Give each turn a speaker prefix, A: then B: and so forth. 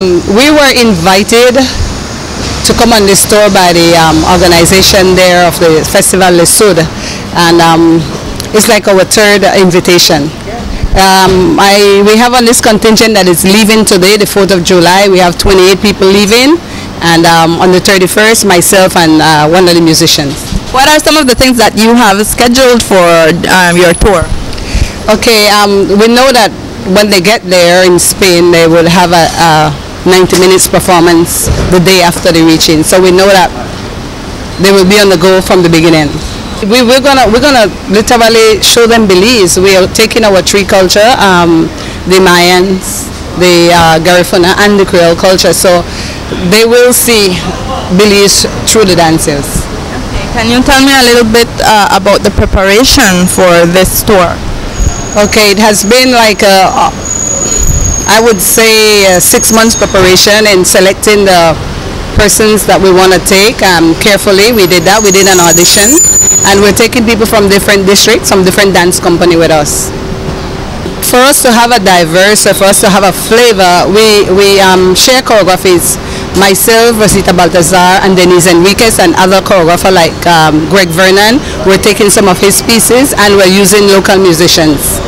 A: We were invited to come on this tour by the um, organization there of the Festival Le Sud and um, it's like our third invitation. Um, I, we have on this contingent that is leaving today, the 4th of July. We have 28 people leaving and um, on the 31st myself and uh, one of the musicians.
B: What are some of the things that you have scheduled for um, your tour?
A: Okay, um, we know that when they get there in Spain they will have a, a 90 minutes performance the day after they reach in. So we know that they will be on the go from the beginning. We, we're gonna we're gonna literally show them Belize. We are taking our tree culture, um, the Mayans, the uh, Garifuna, and the Creole culture. So they will see Belize through the dances.
B: Can you tell me a little bit uh, about the preparation for this tour?
A: Okay, it has been like a, I would say uh, six months preparation in selecting the persons that we want to take um, carefully. We did that. We did an audition and we're taking people from different districts, from different dance company with us. For us to have a diverse, for us to have a flavor, we, we um, share choreographies. Myself, Rosita Baltazar, and Denise Enriquez, and other choreographer like um, Greg Vernon. We're taking some of his pieces and we're using local musicians.